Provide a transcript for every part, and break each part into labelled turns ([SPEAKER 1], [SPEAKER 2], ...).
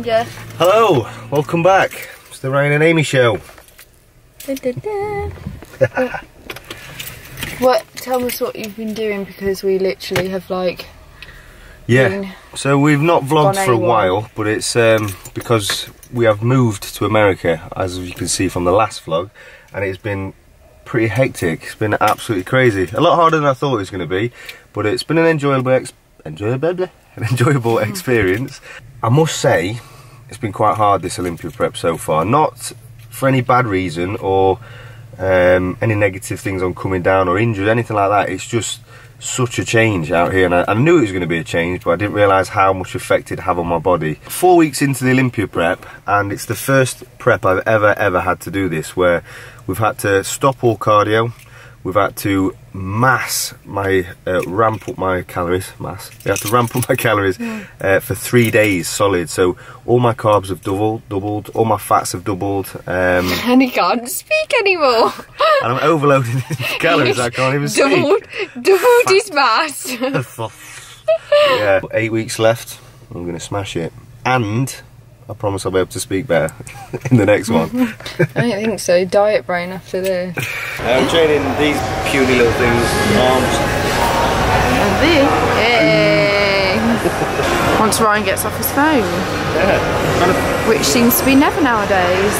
[SPEAKER 1] Hi, stranger.
[SPEAKER 2] Hello, welcome back. It's the Ryan and Amy show.
[SPEAKER 1] Da, da, da. what? Tell us what you've been doing because we literally have like.
[SPEAKER 2] Yeah, so we've not vlogged for a while, but it's um, because we have moved to America, as you can see from the last vlog, and it's been pretty hectic. It's been absolutely crazy. A lot harder than I thought it was going to be, but it's been an enjoyable, ex- enjoyable, an enjoyable experience. I must say, it's been quite hard this Olympia prep so far. Not for any bad reason or um, any negative things on coming down or injured, anything like that. It's just such a change out here, and I, I knew it was going to be a change, but I didn't realise how much effect it'd have on my body. Four weeks into the Olympia prep, and it's the first prep I've ever ever had to do this, where we've had to stop all cardio. We've had to mass my uh, ramp up my calories. Mass. We had to ramp up my calories uh, for three days solid. So all my carbs have doubled, doubled. All my fats have doubled. Um,
[SPEAKER 1] And he can't speak anymore.
[SPEAKER 2] and I'm overloading calories. I can't even speak.
[SPEAKER 1] doubled, doubled his mass.
[SPEAKER 2] yeah, eight weeks left. I'm to smash it. And I promise I'll be able to speak better in the next one.
[SPEAKER 1] I don't think so. Diet brain after this.
[SPEAKER 2] Uh, I'm training these puny little things, arms. And this?
[SPEAKER 1] Yay! Once Ryan gets off his phone, Yeah. which seems to be never nowadays.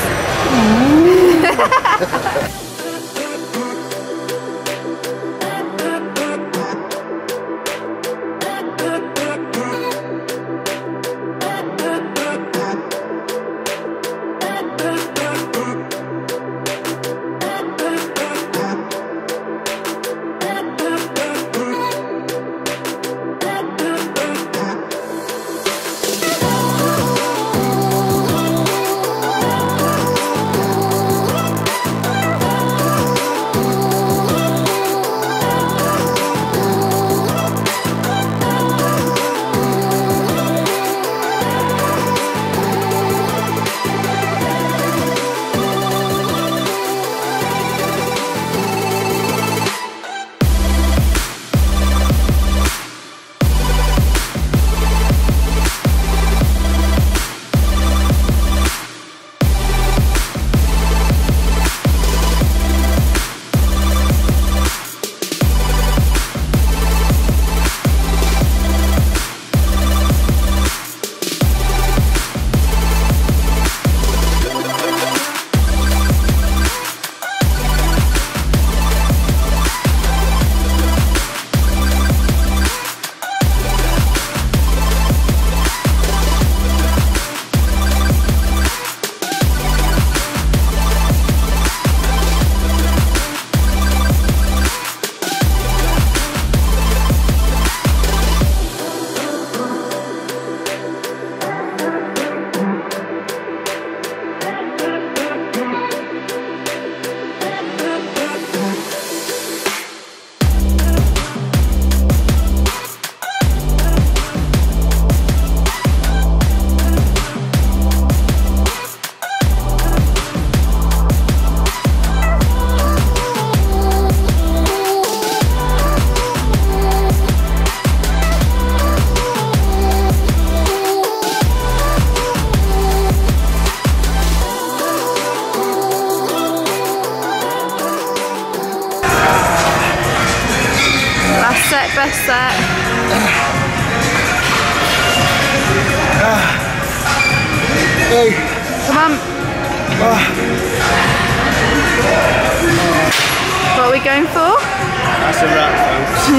[SPEAKER 1] We going for?
[SPEAKER 2] that's a wrap, folks.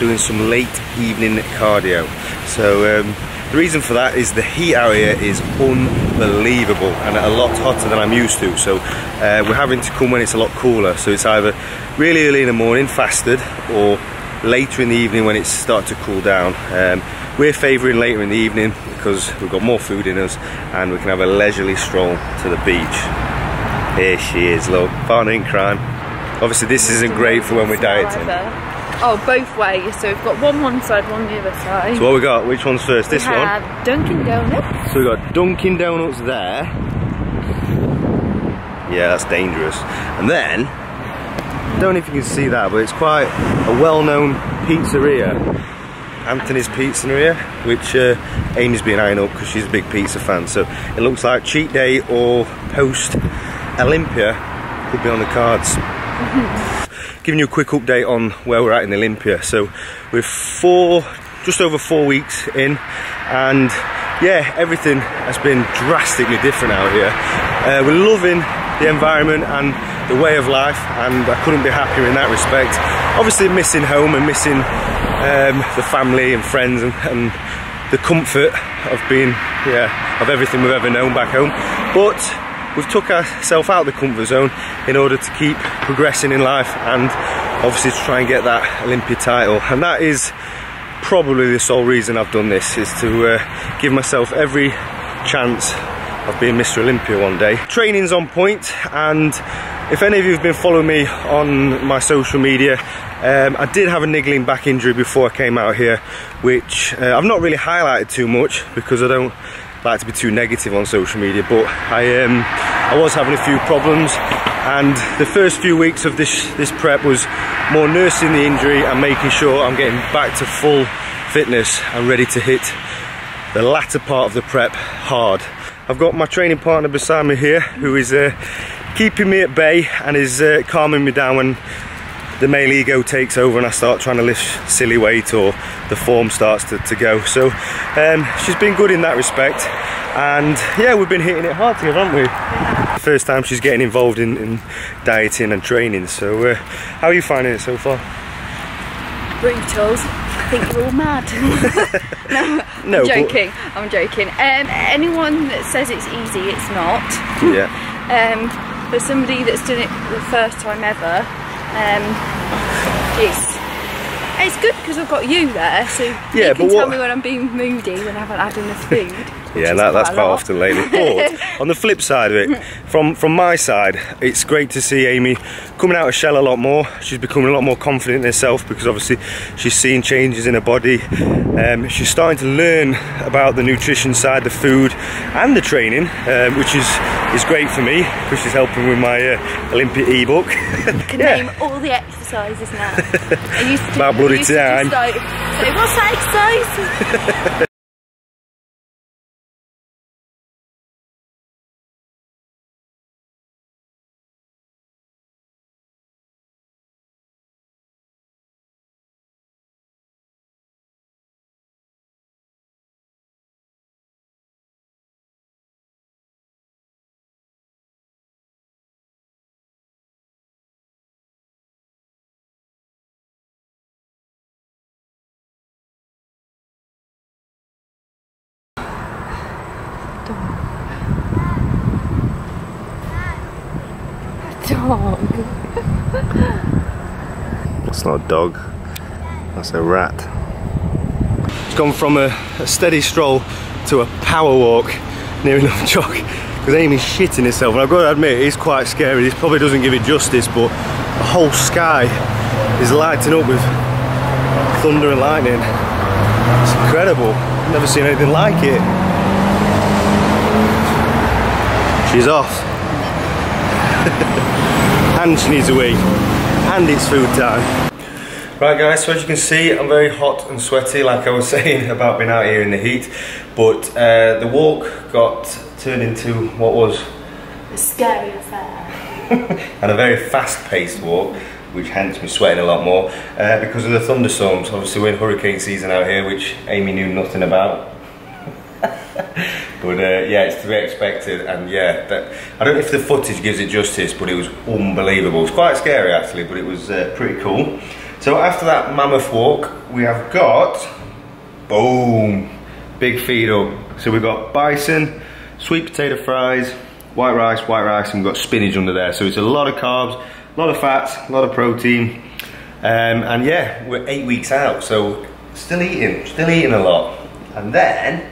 [SPEAKER 2] Doing some late evening cardio. So um, the reason for that is the heat out here is unbelievable and a lot hotter than I'm used to. So uh, we're having to come when it's a lot cooler. So it's either really early in the morning, fasted, or later in the evening when it's starting to cool down. Um, we're favouring later in the evening because we've got more food in us and we can have a leisurely stroll to the beach. Here she is, look, partner in crime. Obviously this isn't great for when we're dieting.
[SPEAKER 1] Oh, both ways. So we've got one one side, one the other side.
[SPEAKER 2] So what we got? Which one's first? This
[SPEAKER 1] we
[SPEAKER 2] one?
[SPEAKER 1] have Dunkin' Donuts.
[SPEAKER 2] So we've got Dunkin' Donuts there. Yeah, that's dangerous. And then, I don't know if you can see that, but it's quite a well-known pizzeria Anthony's Pizzeria, which uh, Amy's been eyeing up because she's a big pizza fan. So it looks like cheat day or post Olympia could be on the cards. Giving you a quick update on where we're at in Olympia. So we're four, just over four weeks in, and yeah, everything has been drastically different out here. Uh, we're loving the environment and the way of life, and I couldn't be happier in that respect. Obviously, missing home and missing um, the family and friends and, and the comfort of being, yeah, of everything we've ever known back home. But we've took ourselves out of the comfort zone in order to keep progressing in life and obviously to try and get that Olympia title. And that is probably the sole reason I've done this, is to uh, give myself every chance of being Mr. Olympia one day. Training's on point and if any of you have been following me on my social media, um, I did have a niggling back injury before I came out here, which uh, I've not really highlighted too much because I don't like to be too negative on social media, but I, um, I was having a few problems and the first few weeks of this, this prep was more nursing the injury and making sure I'm getting back to full fitness and ready to hit the latter part of the prep hard. I've got my training partner beside me here who is uh, keeping me at bay and is uh, calming me down when the male ego takes over and I start trying to lift silly weight or the form starts to, to go. So um, she's been good in that respect and yeah we've been hitting it hard together haven't we? Yeah. First time she's getting involved in, in dieting and training so uh, how are you finding it so far?
[SPEAKER 1] Brutal. I think you're all mad. no,
[SPEAKER 2] no,
[SPEAKER 1] I'm joking. But... I'm joking. Um, anyone that says it's easy, it's not.
[SPEAKER 2] Yeah.
[SPEAKER 1] um, for somebody that's done it the first time ever, um, it's it's good because I've got you there, so yeah, you can tell me when I'm being moody when I haven't had enough food.
[SPEAKER 2] Yeah, that, that's quite often lately. But on the flip side of it, from from my side, it's great to see Amy coming out of shell a lot more. She's becoming a lot more confident in herself because obviously she's seeing changes in her body. Um, she's starting to learn about the nutrition side, the food, and the training, um, which is is great for me because she's helping with my uh, Olympia ebook.
[SPEAKER 1] Can yeah. name all the exercises now. I used to,
[SPEAKER 2] About bloody time.
[SPEAKER 1] Say, what's that exercise? Dog.
[SPEAKER 2] That's not a dog, that's a rat. It's gone from a, a steady stroll to a power walk near enough jog. Because Amy's shitting herself and I've got to admit it's quite scary. This probably doesn't give it justice but the whole sky is lighting up with thunder and lightning. It's incredible. Never seen anything like it. She's off and she needs a wee and it's food time. Right guys so as you can see I'm very hot and sweaty like I was saying about being out here in the heat but uh, the walk got turned into what was
[SPEAKER 1] a scary affair.
[SPEAKER 2] and a very fast-paced walk which hence me sweating a lot more uh, because of the thunderstorms. Obviously we're in hurricane season out here which Amy knew nothing about but uh, yeah, it's to be expected, and yeah, that, I don't know if the footage gives it justice, but it was unbelievable. It's quite scary actually, but it was uh, pretty cool. So after that mammoth walk, we have got, boom, big feed up. So we've got bison, sweet potato fries, white rice, white rice, and we've got spinach under there. So it's a lot of carbs, a lot of fats, a lot of protein. Um, and yeah, we're eight weeks out, so still eating, still eating a lot. And then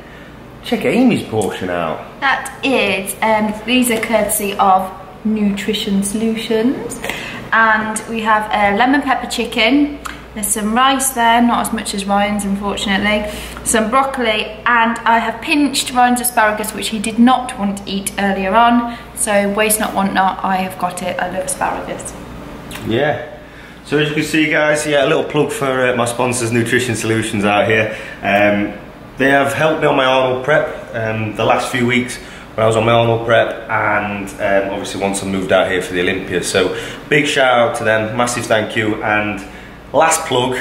[SPEAKER 2] Check Amy's portion out.
[SPEAKER 1] That is, um, these are courtesy of Nutrition Solutions. And we have a lemon pepper chicken. There's some rice there, not as much as Ryan's unfortunately. Some broccoli and I have pinched Ryan's asparagus which he did not want to eat earlier on. So waste not, want not, I have got it. I love asparagus.
[SPEAKER 2] Yeah. So as you can see guys, yeah, a little plug for uh, my sponsors Nutrition Solutions out here. Um, they have helped me on my Arnold prep um, the last few weeks when I was on my Arnold prep and um, obviously once I moved out here for the Olympia. So big shout out to them, massive thank you and last plug,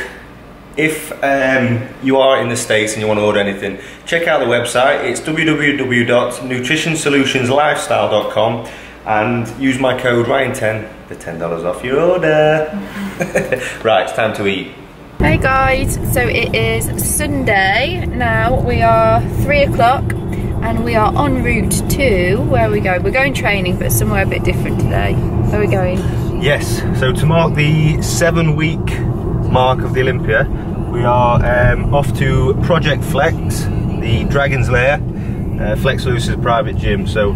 [SPEAKER 2] if um, you are in the States and you want to order anything, check out the website. It's www.nutritionssolutionslifestyle.com and use my code Ryan10 for $10 off your order. right, it's time to eat.
[SPEAKER 1] Hey guys, so it is Sunday now. We are three o'clock and we are en route to where we going? We're going training, but somewhere a bit different today. Where are we going?
[SPEAKER 2] Yes, so to mark the seven week mark of the Olympia, we are um, off to Project Flex, the Dragon's Lair. Uh, Flex Lewis is a private gym, so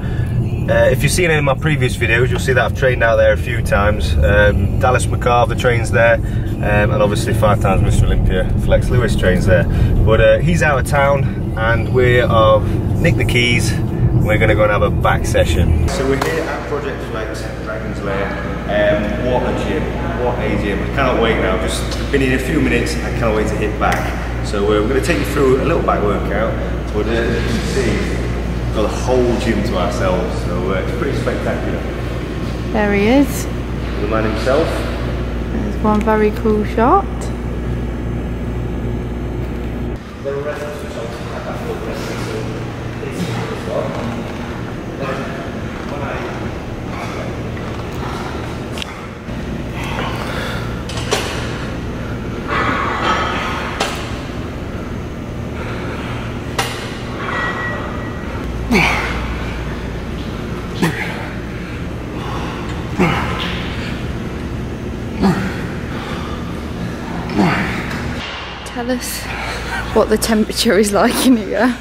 [SPEAKER 2] uh, if you've seen any of my previous videos, you'll see that I've trained out there a few times. Um, Dallas McCarver trains there, um, and obviously five times Mr. Olympia, Flex Lewis trains there. But uh, he's out of town, and we have nicked the keys. We're going to go and have a back session. So we're here at Project Flex, Dragon's Lair. Um, what a gym, what a gym. I cannot wait now, just been in a few minutes, I cannot wait to hit back. So uh, we're going to take you through a little back workout, but uh, you can see, got the whole gym to ourselves, so uh, it's pretty spectacular.
[SPEAKER 1] There he is.
[SPEAKER 2] The man himself.
[SPEAKER 1] There's one very cool shot. Tell us what the temperature is like in here.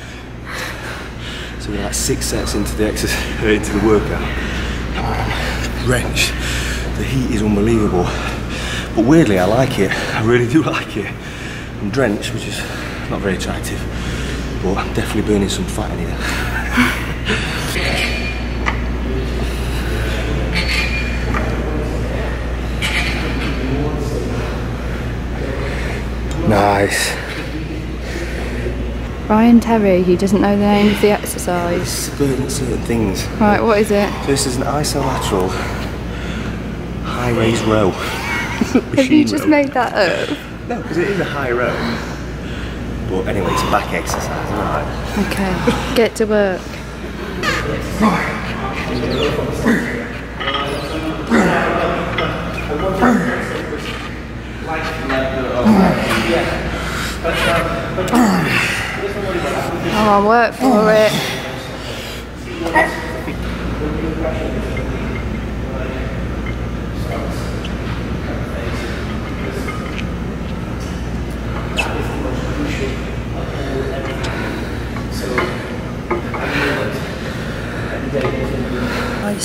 [SPEAKER 2] So we're like six sets into the exercise, into the workout. Wrench. The heat is unbelievable. But weirdly, I like it. I really do like it. I'm drenched, which is not very attractive. But I'm definitely burning some fat in here. Nice.
[SPEAKER 1] Ryan Terry, he doesn't know the name of the exercise.
[SPEAKER 2] Certain, certain things.
[SPEAKER 1] Right, what is it?
[SPEAKER 2] So this is an isolateral high raise row.
[SPEAKER 1] Have you just
[SPEAKER 2] row.
[SPEAKER 1] made that up?
[SPEAKER 2] No, because it is a high row. But anyway, it's a back exercise, alright?
[SPEAKER 1] Okay, get to work. Oh, On, work for it.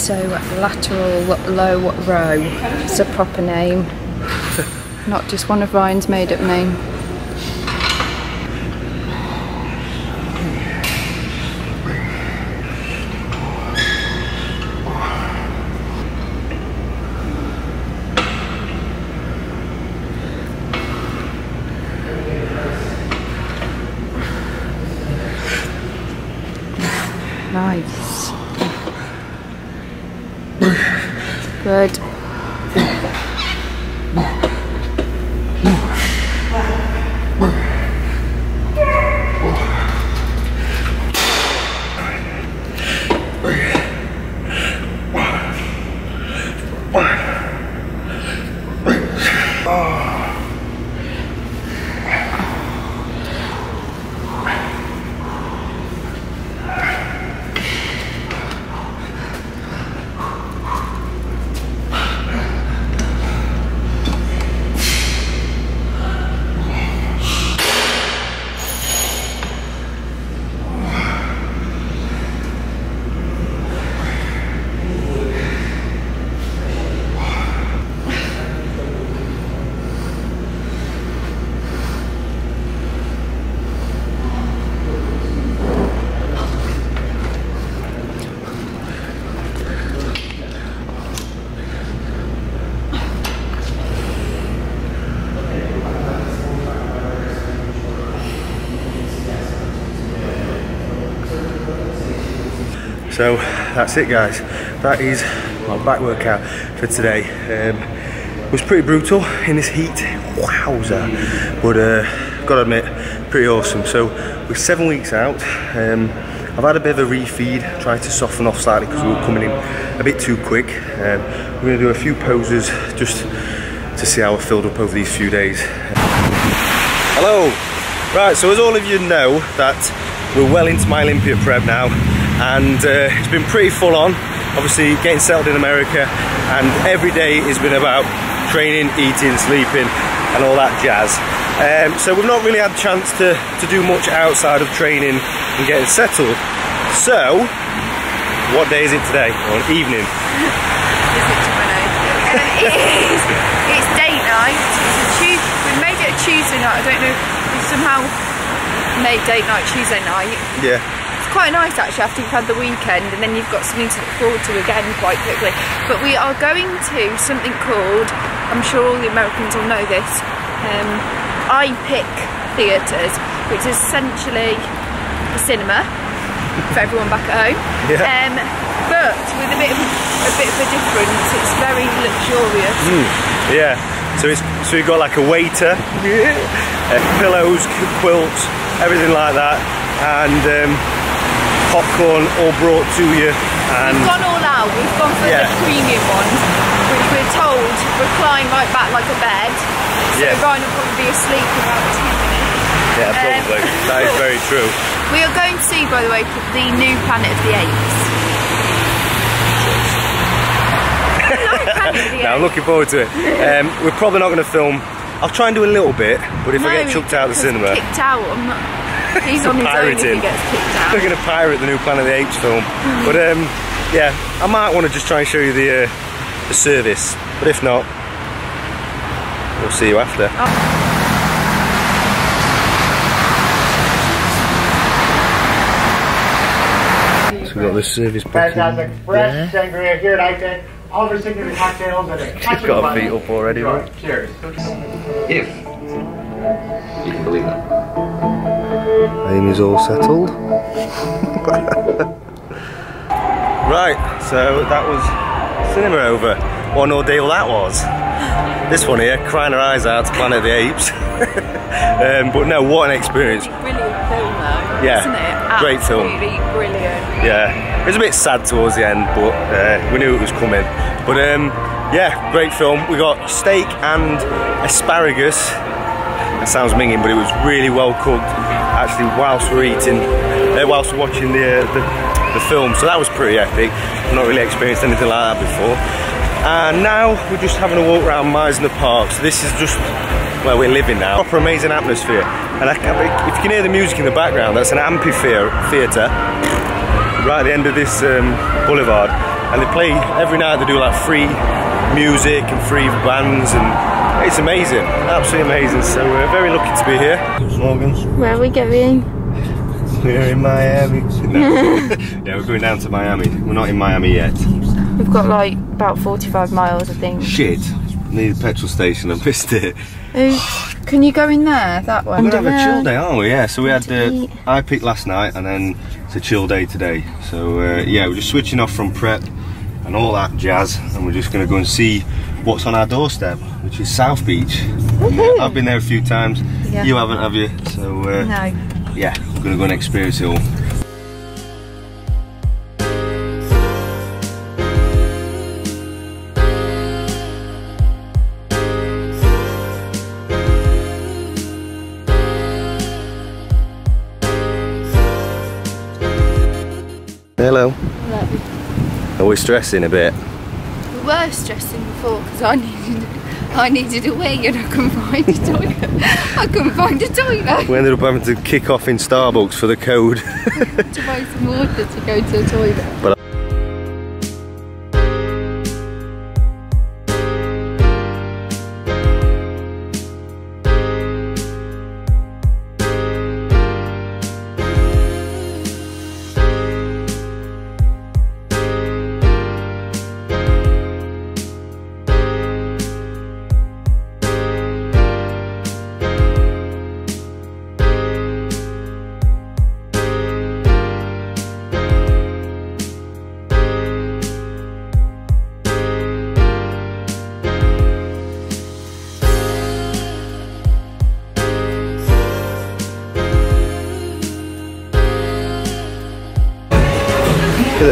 [SPEAKER 1] Isolateral low row. It's a proper name. Not just one of Ryan's made up name. Nice. Good.
[SPEAKER 2] So that's it guys. That is my back workout for today. Um, it was pretty brutal in this heat, wowzer. But uh, gotta admit, pretty awesome. So we're seven weeks out. Um, I've had a bit of a refeed, tried to soften off slightly because we were coming in a bit too quick. Um, we're to do a few poses just to see how I filled up over these few days. Hello! Right, so as all of you know that we're well into my Olympia prep now and uh, it's been pretty full on. Obviously getting settled in America and every day has been about training, eating, sleeping and all that jazz. Um, so we've not really had a chance to, to do much outside of training and getting settled. So, what day is it today? Or evening?
[SPEAKER 1] um, it is. It's date night. It's a Tuesday. We made it a Tuesday night. I don't know. We somehow made date night Tuesday night.
[SPEAKER 2] Yeah.
[SPEAKER 1] Quite nice actually after you've had the weekend and then you've got something to look forward to again quite quickly. But we are going to something called, I'm sure all the Americans will know this, um, iPic theatres, which is essentially a cinema for everyone back at home.
[SPEAKER 2] Yeah.
[SPEAKER 1] Um, but with a bit of a bit of a difference, it's very luxurious.
[SPEAKER 2] Mm, yeah. So it's so you've got like a waiter, uh, pillows, quilts, everything like that, and um, popcorn all brought to you. And
[SPEAKER 1] We've gone all out. We've gone for
[SPEAKER 2] Yeah.
[SPEAKER 1] the premium ones, which we're told recline right back like a bed. So
[SPEAKER 2] Yeah.
[SPEAKER 1] Ryan will probably be asleep in about 10 minutes.
[SPEAKER 2] yeah, probably that is very true.
[SPEAKER 1] We are going to see, by the way, the new Planet of the Apes. Planet of the
[SPEAKER 2] Now I'm looking forward to it. Um, we're probably not going to film. I'll try and do a little bit, but if I get chucked out of the cinema,
[SPEAKER 1] Kicked out. I'm not. He's on his own if he gets kicked out.
[SPEAKER 2] we're going to pirate the new Planet of the Apes film. But um, yeah, I might want to just try and show you the uh, the service. But if not, we'll see you after. So we've got the service booking
[SPEAKER 3] Fantastic.
[SPEAKER 2] there.
[SPEAKER 3] Fresh sangria here tonight. then. All the signature cocktails and a
[SPEAKER 2] He's got her feet up already. Right?
[SPEAKER 3] Cheers.
[SPEAKER 4] If you can believe that.
[SPEAKER 2] Amy's all settled. right, so that was cinema over. What an ordeal that was. This one here, crying her eyes out to Planet of the Apes. um, but no, what an experience.
[SPEAKER 1] Brilliant film though,
[SPEAKER 2] Yeah,
[SPEAKER 1] isn't it?
[SPEAKER 2] great film.
[SPEAKER 1] Brilliant.
[SPEAKER 2] Yeah, it was a bit sad towards the end, but uh, we knew it was coming. But um, yeah, great film. We got steak and asparagus. That sounds minging, but it was really well cooked. Actually, whilst we're eating, uh, whilst we're watching the, uh, the the film, so that was pretty epic. I've not really experienced anything like that before. And now we're just having a walk around Mizner Park. So this is just where we're living now. Proper amazing atmosphere. And I, if you can hear the music in the background, that's an amphitheatre right at the end of this um, boulevard and they play every night they do like free music and free bands and it's amazing. Absolutely amazing. So we're very lucky to be here. Morgan
[SPEAKER 1] Where are we going?
[SPEAKER 2] we're in Miami. No. yeah we're going down to Miami. We're not in Miami yet.
[SPEAKER 1] We've got like about 45 miles, I think.
[SPEAKER 2] shit. Need a petrol station. I missed it.
[SPEAKER 1] Oh, can you go in there? That one.
[SPEAKER 2] we're gonna have a chill day aren't we? Yeah so we had
[SPEAKER 1] to
[SPEAKER 2] uh,
[SPEAKER 1] eat.
[SPEAKER 2] I picked last night and then it's a chill day today. So uh, yeah we're just switching off from prep and all that jazz and we're just going to go and see what's on our doorstep which is South Beach.
[SPEAKER 1] Woohoo.
[SPEAKER 2] I've been there a few times.
[SPEAKER 1] Yeah.
[SPEAKER 2] you haven't have you? So uh,
[SPEAKER 1] No.
[SPEAKER 2] yeah we're going to go and experience it all. Hello. Are we stressing a bit?
[SPEAKER 1] We were stressing before because I needed, I needed a wee and I couldn't find a toilet. I couldn't find a toilet
[SPEAKER 2] we ended up having to kick off in Starbucks for the code
[SPEAKER 1] to buy some water to go to the toilet.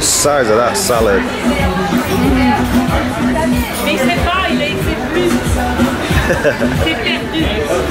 [SPEAKER 1] Size of that salad.
[SPEAKER 2] Mais